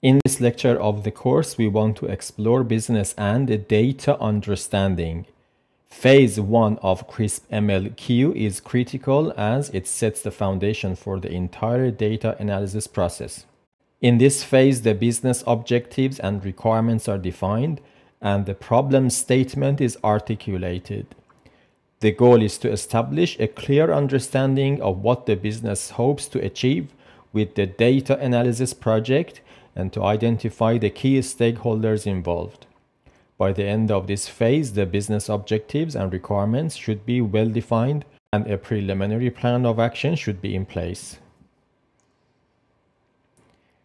In this lecture of the course, we want to explore business and data understanding. Phase 1 of CRISP MLQ is critical as it sets the foundation for the entire data analysis process. In this phase, the business objectives and requirements are defined and the problem statement is articulated. The goal is to establish a clear understanding of what the business hopes to achieve with the data analysis project and to identify the key stakeholders involved. By the end of this phase, the business objectives and requirements should be well defined and a preliminary plan of action should be in place.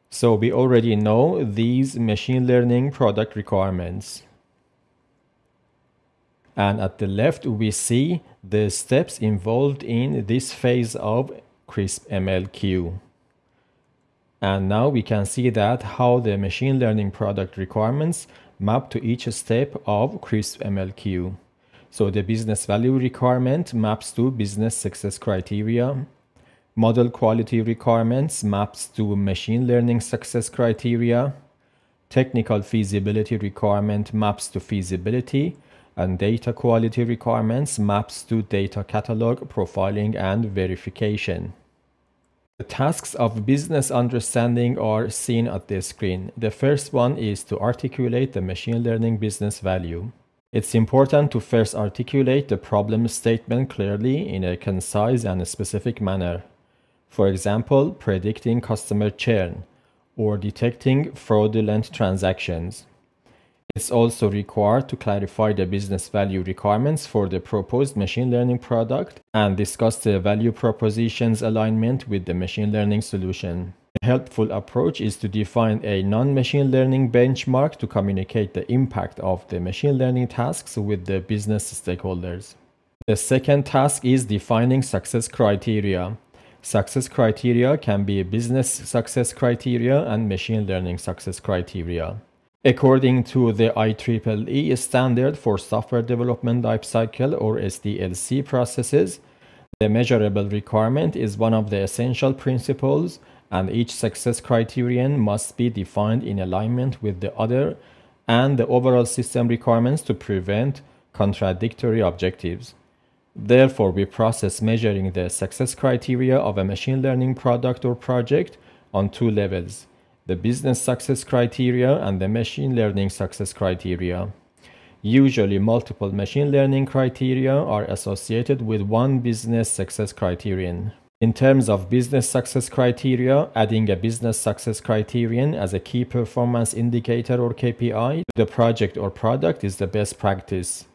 So we already know these machine learning product requirements. And at the left, we see the steps involved in this phase of CRISP MLQ. And now we can see that how the machine learning product requirements map to each step of CRISP MLQ. So the business value requirement maps to business success criteria. Model quality requirements maps to machine learning success criteria. Technical feasibility requirement maps to feasibility and data quality requirements maps to data catalog, profiling and verification. The tasks of business understanding are seen at this screen. The first one is to articulate the machine learning business value. It's important to first articulate the problem statement clearly in a concise and specific manner. For example, predicting customer churn or detecting fraudulent transactions. It's also required to clarify the business value requirements for the proposed machine learning product and discuss the value proposition's alignment with the machine learning solution. A helpful approach is to define a non-machine learning benchmark to communicate the impact of the machine learning tasks with the business stakeholders. The second task is defining success criteria. Success criteria can be business success criteria and machine learning success criteria. According to the IEEE standard for software development lifecycle or SDLC processes, the measurable requirement is one of the essential principles and each success criterion must be defined in alignment with the other and the overall system requirements to prevent contradictory objectives. Therefore, we process measuring the success criteria of a machine learning product or project on two levels the business success criteria and the machine learning success criteria. Usually multiple machine learning criteria are associated with one business success criterion. In terms of business success criteria, adding a business success criterion as a key performance indicator or KPI to the project or product is the best practice.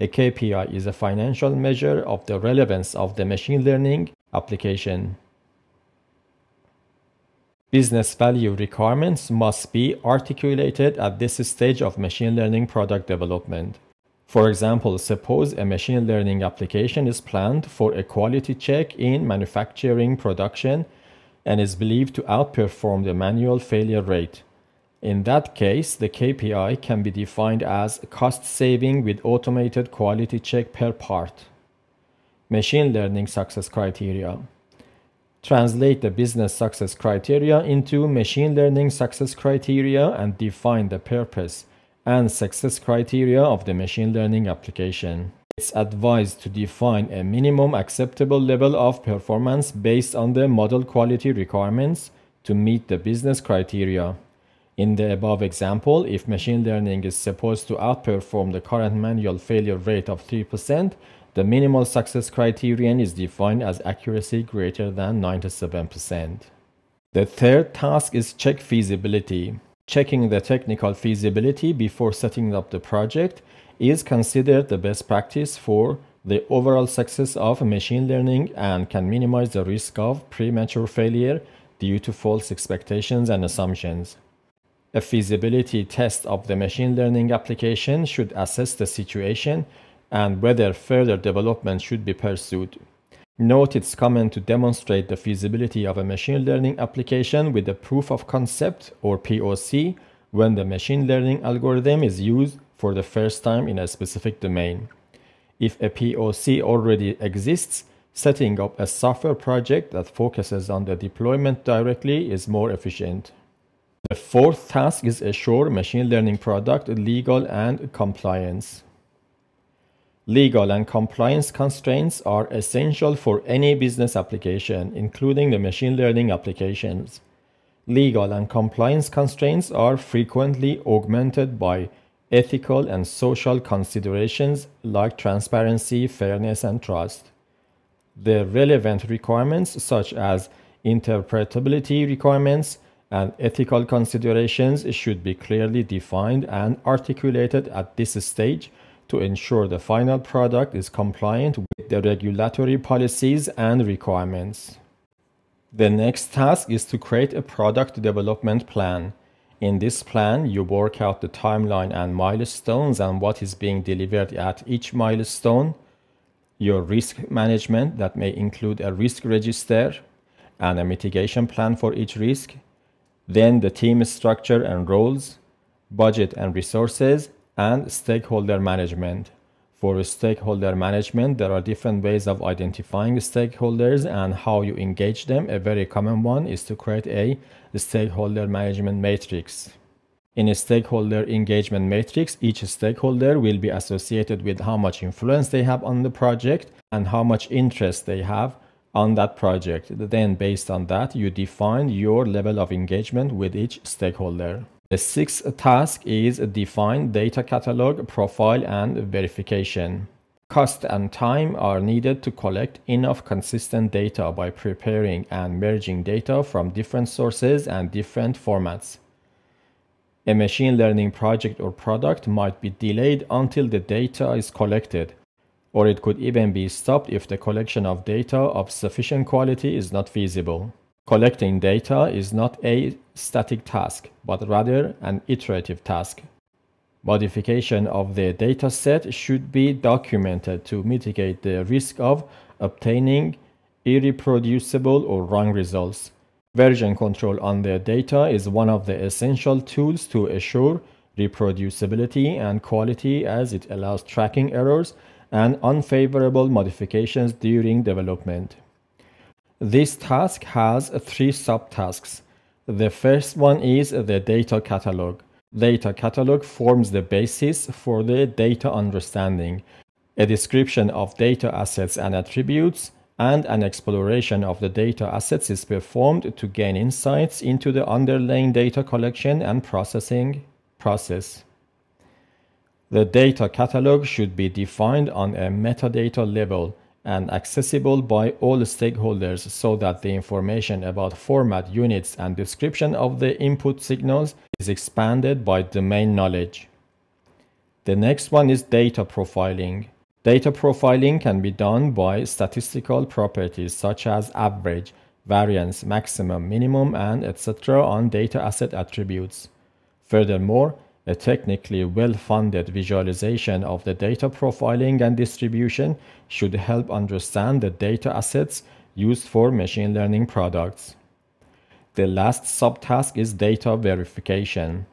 A KPI is a financial measure of the relevance of the machine learning application. Business value requirements must be articulated at this stage of machine learning product development. For example, suppose a machine learning application is planned for a quality check in manufacturing production and is believed to outperform the manual failure rate. In that case, the KPI can be defined as cost saving with automated quality check per part. Machine learning success criteria translate the business success criteria into machine learning success criteria and define the purpose and success criteria of the machine learning application. It's advised to define a minimum acceptable level of performance based on the model quality requirements to meet the business criteria. In the above example, if machine learning is supposed to outperform the current manual failure rate of 3%, the minimal success criterion is defined as accuracy greater than 97%. The third task is check feasibility. Checking the technical feasibility before setting up the project is considered the best practice for the overall success of machine learning and can minimize the risk of premature failure due to false expectations and assumptions. A feasibility test of the machine learning application should assess the situation and whether further development should be pursued. Note it's common to demonstrate the feasibility of a machine learning application with a proof of concept or POC when the machine learning algorithm is used for the first time in a specific domain. If a POC already exists, setting up a software project that focuses on the deployment directly is more efficient. The fourth task is assure machine learning product legal and compliance. Legal and compliance constraints are essential for any business application, including the machine learning applications. Legal and compliance constraints are frequently augmented by ethical and social considerations like transparency, fairness, and trust. The relevant requirements, such as interpretability requirements and ethical considerations, should be clearly defined and articulated at this stage to ensure the final product is compliant with the regulatory policies and requirements. The next task is to create a product development plan. In this plan, you work out the timeline and milestones and what is being delivered at each milestone, your risk management that may include a risk register and a mitigation plan for each risk, then the team structure and roles, budget and resources, and stakeholder management. For stakeholder management, there are different ways of identifying stakeholders and how you engage them. A very common one is to create a stakeholder management matrix. In a stakeholder engagement matrix, each stakeholder will be associated with how much influence they have on the project and how much interest they have on that project. Then, based on that, you define your level of engagement with each stakeholder. The sixth task is define data catalog, profile, and verification. Cost and time are needed to collect enough consistent data by preparing and merging data from different sources and different formats. A machine learning project or product might be delayed until the data is collected, or it could even be stopped if the collection of data of sufficient quality is not feasible. Collecting data is not a static task, but rather an iterative task. Modification of the dataset should be documented to mitigate the risk of obtaining irreproducible or wrong results. Version control on the data is one of the essential tools to assure reproducibility and quality as it allows tracking errors and unfavorable modifications during development. This task has three subtasks. The first one is the data catalog. Data catalog forms the basis for the data understanding. A description of data assets and attributes and an exploration of the data assets is performed to gain insights into the underlying data collection and processing process. The data catalog should be defined on a metadata level and accessible by all stakeholders so that the information about format units and description of the input signals is expanded by domain knowledge. The next one is data profiling. Data profiling can be done by statistical properties such as average, variance, maximum, minimum, and etc. on data asset attributes. Furthermore, a technically well-funded visualization of the data profiling and distribution should help understand the data assets used for machine learning products. The last subtask is data verification.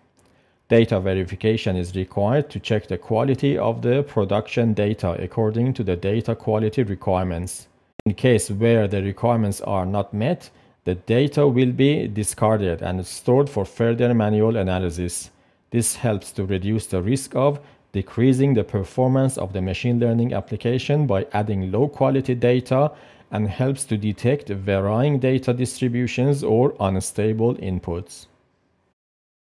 Data verification is required to check the quality of the production data according to the data quality requirements. In case where the requirements are not met, the data will be discarded and stored for further manual analysis. This helps to reduce the risk of decreasing the performance of the machine learning application by adding low quality data and helps to detect varying data distributions or unstable inputs.